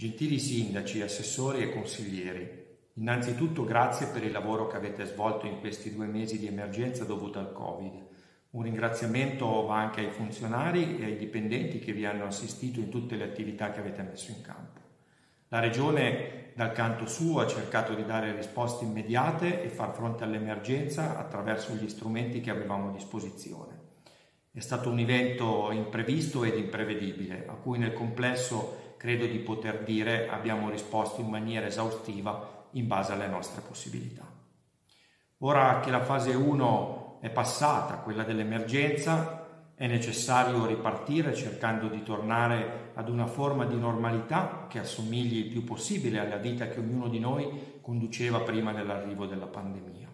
Gentili sindaci, assessori e consiglieri, innanzitutto grazie per il lavoro che avete svolto in questi due mesi di emergenza dovuta al Covid. Un ringraziamento va anche ai funzionari e ai dipendenti che vi hanno assistito in tutte le attività che avete messo in campo. La Regione, dal canto suo, ha cercato di dare risposte immediate e far fronte all'emergenza attraverso gli strumenti che avevamo a disposizione. È stato un evento imprevisto ed imprevedibile, a cui nel complesso credo di poter dire abbiamo risposto in maniera esaustiva in base alle nostre possibilità. Ora che la fase 1 è passata, quella dell'emergenza, è necessario ripartire cercando di tornare ad una forma di normalità che assomigli il più possibile alla vita che ognuno di noi conduceva prima dell'arrivo della pandemia.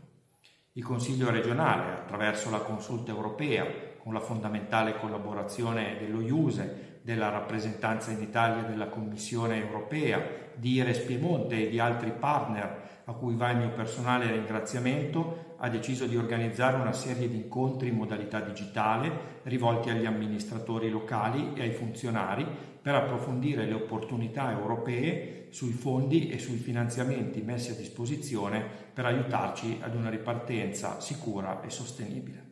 Il Consiglio regionale, attraverso la consulta europea, con la fondamentale collaborazione dello IUSE, della rappresentanza in Italia della Commissione europea, di Ires Piemonte e di altri partner a cui va il mio personale ringraziamento, ha deciso di organizzare una serie di incontri in modalità digitale rivolti agli amministratori locali e ai funzionari per approfondire le opportunità europee sui fondi e sui finanziamenti messi a disposizione per aiutarci ad una ripartenza sicura e sostenibile.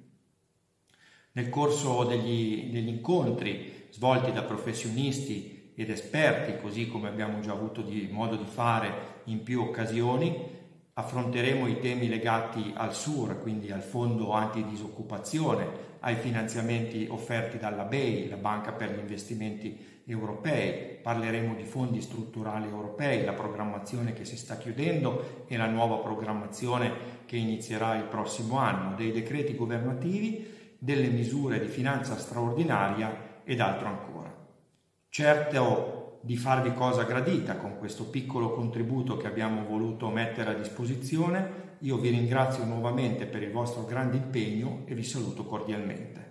Nel corso degli, degli incontri svolti da professionisti ed esperti, così come abbiamo già avuto di, modo di fare in più occasioni. Affronteremo i temi legati al SUR, quindi al Fondo Antidisoccupazione, ai finanziamenti offerti dalla BEI, la Banca per gli investimenti europei. Parleremo di fondi strutturali europei, la programmazione che si sta chiudendo e la nuova programmazione che inizierà il prossimo anno, dei decreti governativi, delle misure di finanza straordinaria ed altro ancora. Certo di farvi cosa gradita con questo piccolo contributo che abbiamo voluto mettere a disposizione, io vi ringrazio nuovamente per il vostro grande impegno e vi saluto cordialmente.